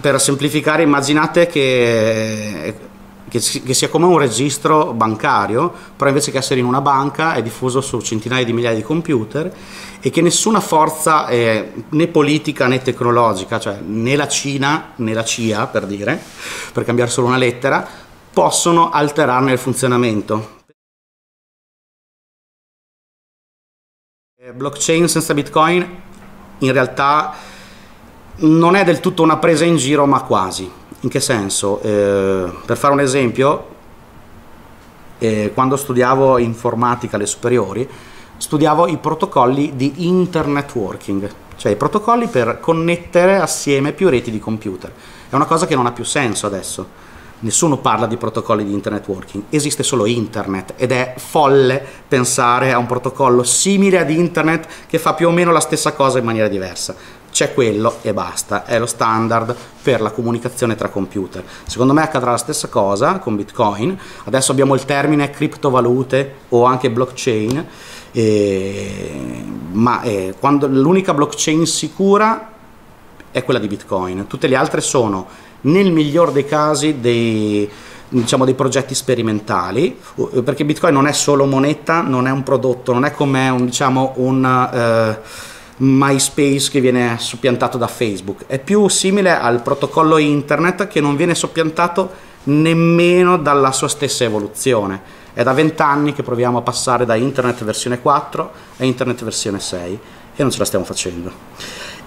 per semplificare immaginate che che, che, sia come un registro bancario, però invece che essere in una banca è diffuso su centinaia di migliaia di computer e che nessuna forza eh, né politica né tecnologica, cioè né la Cina né la CIA per dire, per cambiare solo una lettera, possono alterarne il funzionamento. Eh, blockchain senza Bitcoin in realtà non è del tutto una presa in giro, ma quasi in che senso? Eh, per fare un esempio, eh, quando studiavo informatica alle superiori, studiavo i protocolli di internet working, cioè i protocolli per connettere assieme più reti di computer. È una cosa che non ha più senso adesso. Nessuno parla di protocolli di internet working, esiste solo internet ed è folle pensare a un protocollo simile ad internet che fa più o meno la stessa cosa in maniera diversa c'è quello e basta, è lo standard per la comunicazione tra computer. Secondo me accadrà la stessa cosa con Bitcoin, adesso abbiamo il termine criptovalute o anche blockchain, eh, ma eh, l'unica blockchain sicura è quella di Bitcoin, tutte le altre sono nel miglior dei casi dei, diciamo, dei progetti sperimentali, perché Bitcoin non è solo moneta, non è un prodotto, non è come un, diciamo, un eh, MySpace che viene soppiantato da Facebook, è più simile al protocollo internet che non viene soppiantato nemmeno dalla sua stessa evoluzione. È da vent'anni che proviamo a passare da internet versione 4 a internet versione 6 e non ce la stiamo facendo.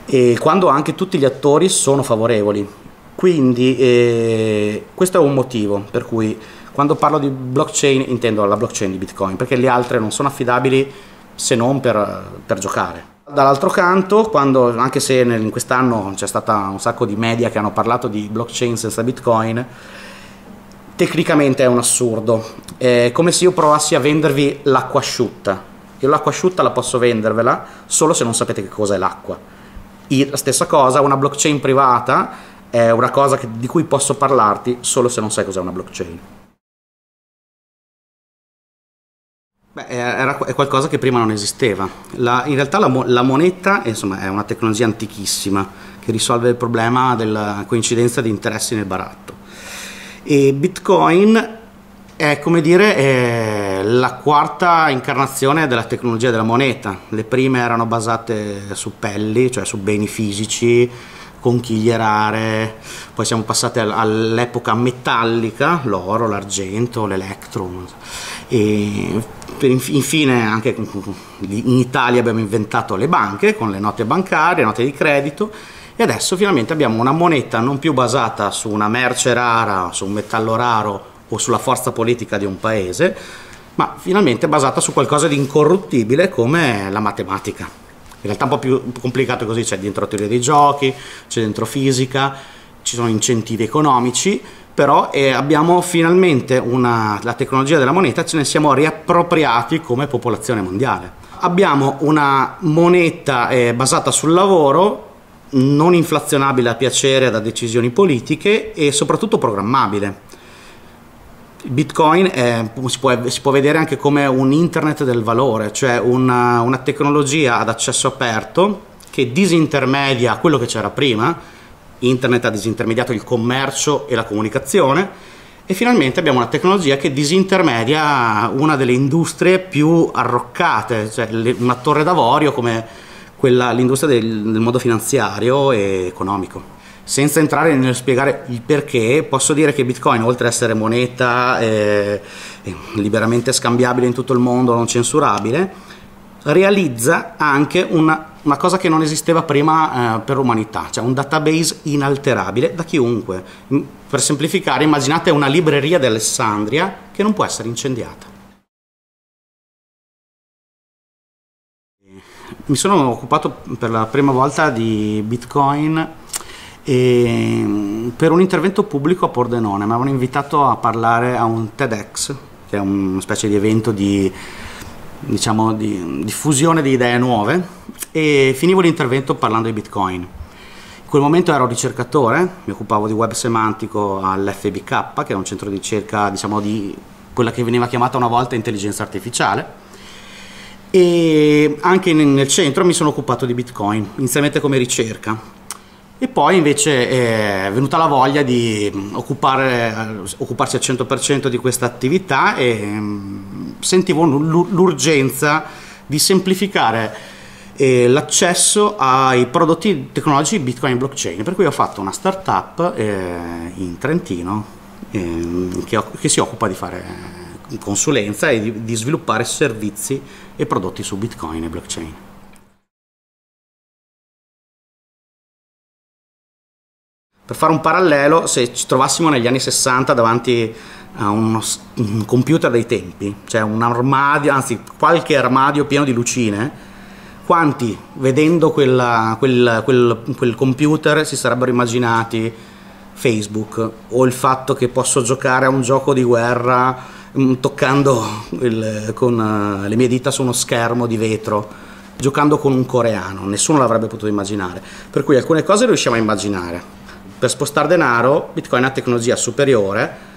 E quando anche tutti gli attori sono favorevoli. Quindi eh, questo è un motivo per cui quando parlo di blockchain intendo la blockchain di Bitcoin, perché le altre non sono affidabili se non per, per giocare. Dall'altro canto, quando, anche se in quest'anno c'è stato un sacco di media che hanno parlato di blockchain senza bitcoin, tecnicamente è un assurdo. È come se io provassi a vendervi l'acqua asciutta. Io l'acqua asciutta la posso vendervela solo se non sapete che cosa è l'acqua. La stessa cosa, una blockchain privata è una cosa che, di cui posso parlarti solo se non sai cos'è una blockchain. Beh, era, è qualcosa che prima non esisteva. La, in realtà la, la moneta insomma, è una tecnologia antichissima che risolve il problema della coincidenza di interessi nel baratto. E Bitcoin è come dire è la quarta incarnazione della tecnologia della moneta. Le prime erano basate su pelli, cioè su beni fisici, conchiglie rare, poi siamo passati all'epoca metallica, l'oro, l'argento, l'elettro e infine anche in Italia abbiamo inventato le banche con le note bancarie, note di credito e adesso finalmente abbiamo una moneta non più basata su una merce rara, su un metallo raro o sulla forza politica di un paese, ma finalmente basata su qualcosa di incorruttibile come la matematica. In realtà è un po' più complicato così, c'è dentro teoria dei giochi, c'è dentro fisica, ci sono incentivi economici, però eh, abbiamo finalmente una, la tecnologia della moneta, ce ne siamo riappropriati come popolazione mondiale. Abbiamo una moneta eh, basata sul lavoro, non inflazionabile a piacere da decisioni politiche e soprattutto programmabile. Bitcoin è, si, può, si, può, vedere anche come un internet del valore, cioè una, una tecnologia ad accesso aperto che disintermedia quello che c'era prima, internet ha disintermediato il commercio e la comunicazione e finalmente abbiamo una tecnologia che disintermedia una delle industrie più arroccate, cioè una torre d'avorio come quella, l'industria del, del mondo finanziario e economico. Senza entrare nel spiegare il perché, posso dire che Bitcoin, oltre ad essere moneta eh, liberamente scambiabile in tutto il mondo, non censurabile, realizza anche una una cosa che non esisteva prima eh, per l'umanità, cioè un database inalterabile da chiunque. Per semplificare, immaginate una libreria di Alessandria che non può essere incendiata. Mi sono occupato per la prima volta di Bitcoin e, per un intervento pubblico a Pordenone. Mi avevano invitato a parlare a un TEDx, che è una specie di evento di diciamo, di diffusione di idee nuove e finivo l'intervento parlando di Bitcoin. In quel momento ero ricercatore, mi occupavo di web semantico all'FBK, che è un centro di ricerca diciamo, di quella che veniva chiamata una volta intelligenza artificiale e anche nel centro mi sono occupato di Bitcoin, inizialmente come ricerca. E poi invece è venuta la voglia di occupare, occuparsi al 100% di questa attività e mm, sentivo l'urgenza di semplificare eh, l'accesso ai prodotti tecnologici Bitcoin e blockchain. Per cui ho fatto una startup eh, in Trentino eh, che, si occupa di fare consulenza e di sviluppare servizi e prodotti su Bitcoin e blockchain. Per fare un parallelo, se ci trovassimo negli anni 60 davanti a uno, un computer dei tempi, cioè un armadio, anzi qualche armadio pieno di lucine, quanti vedendo quella, quel, quel, quel computer si sarebbero immaginati Facebook o il fatto che posso giocare a un gioco di guerra mm, toccando il, con uh, le mie dita su uno schermo di vetro giocando con un coreano, nessuno l'avrebbe potuto immaginare. Per cui alcune cose riusciamo a immaginare, per spostare denaro Bitcoin una tecnologia superiore,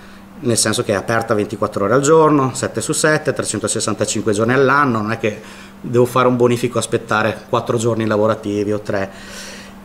nel senso che è aperta 24 ore al giorno, 7 su 7, 365 giorni all'anno, non è che devo fare un bonifico aspettare 4 giorni lavorativi o 3.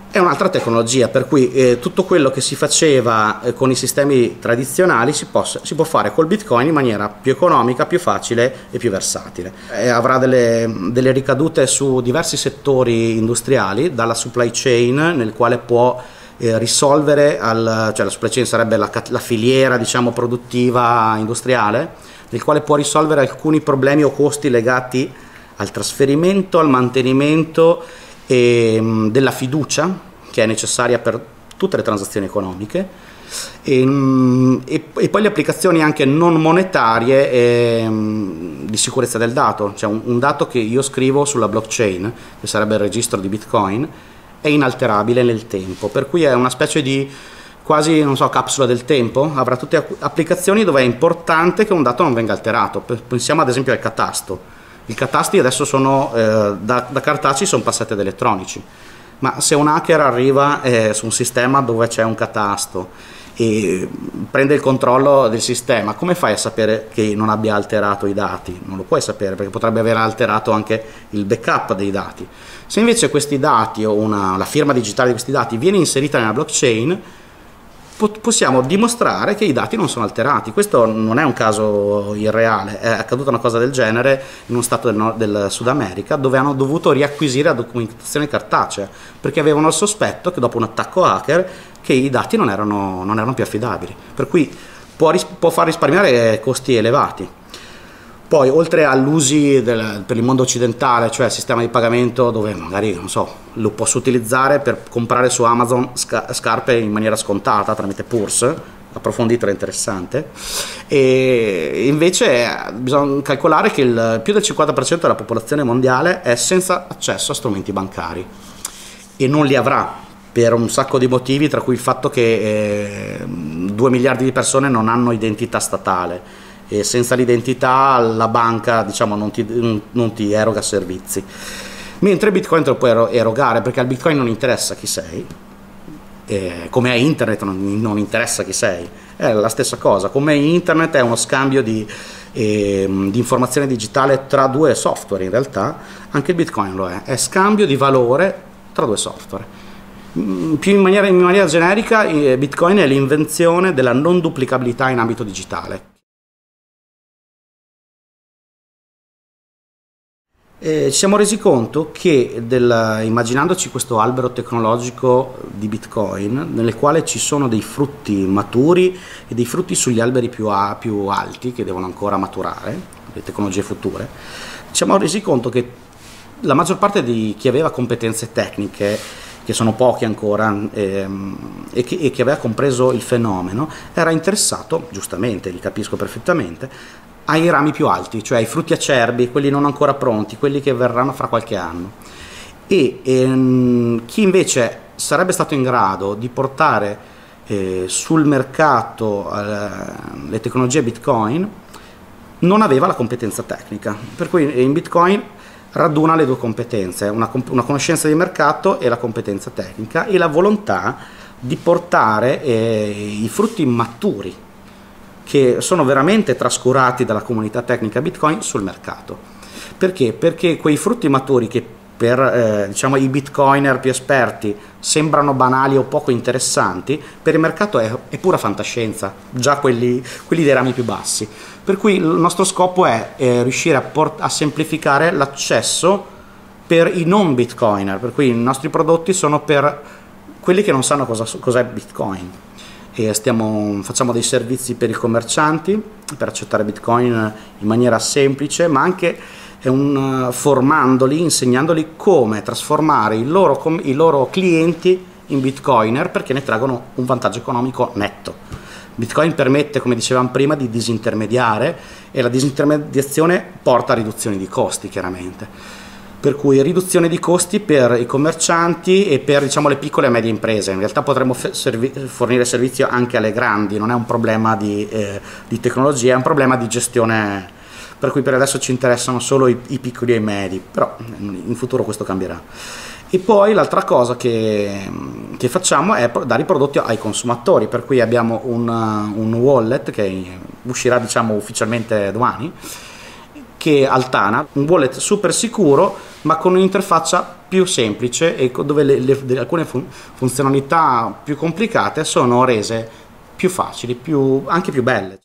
È un'altra tecnologia, per cui eh, tutto quello che si faceva eh, con i sistemi tradizionali si, possa, si, può fare col Bitcoin in maniera più economica, più facile e più versatile. E avrà delle, delle ricadute su diversi settori industriali, dalla supply chain, nel quale può eh, risolvere, al, cioè la supply chain sarebbe la, la filiera diciamo, produttiva industriale, nel quale può risolvere alcuni problemi o costi legati al trasferimento, al mantenimento e, mh, della fiducia che è necessaria per tutte le transazioni economiche. E, e, e, poi le applicazioni anche non monetarie e, di sicurezza del dato, cioè un, un, dato che io scrivo sulla blockchain, che sarebbe il registro di Bitcoin, è inalterabile nel tempo, per cui è una specie di quasi, non so, capsula del tempo, avrà tutte applicazioni dove è importante che un dato non venga alterato. Pensiamo ad esempio al catasto. I catasti adesso sono, eh, da, da, cartacei sono passati ad elettronici, ma se un hacker arriva eh, su un sistema dove c'è un catasto e prende il controllo del sistema, come fai a sapere che non abbia alterato i dati? Non lo puoi sapere perché potrebbe aver alterato anche il backup dei dati. Se invece questi dati o una, la firma digitale di questi dati viene inserita nella blockchain, possiamo dimostrare che i dati non sono alterati. Questo non è un caso irreale, è accaduta una cosa del genere in uno stato del, del, Sud America dove hanno dovuto riacquisire la documentazione cartacea perché avevano il sospetto che dopo un attacco hacker che i dati non erano, non erano più affidabili. Per cui può, può far risparmiare costi elevati. Poi, oltre all'usi del, per il mondo occidentale, cioè il sistema di pagamento dove magari, non so, lo posso utilizzare per comprare su Amazon sca scarpe in maniera scontata tramite Purse, approfondito e interessante. E invece bisogna calcolare che il, più del 50% della popolazione mondiale è senza accesso a strumenti bancari e non li avrà per un sacco di motivi, tra cui il fatto che eh, 2 miliardi di persone non hanno identità statale e senza l'identità la banca diciamo, non, ti, non ti eroga servizi. Mentre Bitcoin te lo puoi erogare perché al Bitcoin non interessa chi sei, eh, come è internet non, non, interessa chi sei, è la stessa cosa, come internet è uno scambio di, eh, di, informazione digitale tra due software in realtà, anche il Bitcoin lo è, è scambio di valore tra due software. Mm, più in maniera, in maniera generica eh, Bitcoin è l'invenzione della non duplicabilità in ambito digitale. Eh, ci siamo resi conto che, del, immaginandoci questo albero tecnologico di Bitcoin, nel quale ci sono dei frutti maturi e dei frutti sugli alberi più, a, più alti che devono ancora maturare, le tecnologie future, ci siamo resi conto che la maggior parte di chi aveva competenze tecniche che sono pochi ancora, ehm, e, che, e, che, aveva compreso il fenomeno, era interessato, giustamente, li capisco perfettamente, ai rami più alti, cioè ai frutti acerbi, quelli non ancora pronti, quelli che verranno fra qualche anno. E ehm, chi invece sarebbe stato in grado di portare eh, sul mercato eh, le tecnologie Bitcoin non aveva la competenza tecnica, per cui in Bitcoin raduna le due competenze, una, una conoscenza di mercato e la competenza tecnica e la volontà di portare eh, i frutti maturi che sono veramente trascurati dalla comunità tecnica Bitcoin sul mercato. Perché? Perché quei frutti maturi che per eh, diciamo, i bitcoiner più esperti sembrano banali o poco interessanti, per il mercato è, è pura fantascienza, già quelli, quelli, dei rami più bassi. Per cui il nostro scopo è eh, riuscire a, port- a semplificare l'accesso per i non bitcoiner, per cui i nostri prodotti sono per quelli che non sanno cosa, cos'è bitcoin. E stiamo, facciamo dei servizi per i commercianti per accettare bitcoin in maniera semplice, ma anche un, formandoli, insegnandoli come trasformare i loro, i loro clienti in bitcoiner perché ne traggono un vantaggio economico netto. Bitcoin permette, come dicevamo prima, di disintermediare e la disintermediazione porta a riduzioni di costi, chiaramente. Per cui riduzione di costi per i commercianti e per diciamo, le piccole e medie imprese. In realtà potremmo servi fornire servizio anche alle grandi, non è un problema di, eh, di tecnologia, è un problema di gestione per cui per adesso ci interessano solo i, i piccoli e i medi, però in futuro questo cambierà. E poi l'altra cosa che, che, facciamo è dare i prodotti ai consumatori, per cui abbiamo un, un wallet che uscirà diciamo ufficialmente domani, che Altana, un wallet super sicuro ma con un'interfaccia più semplice e dove le, le, alcune fun funzionalità più complicate sono rese più facili, più, anche più belle.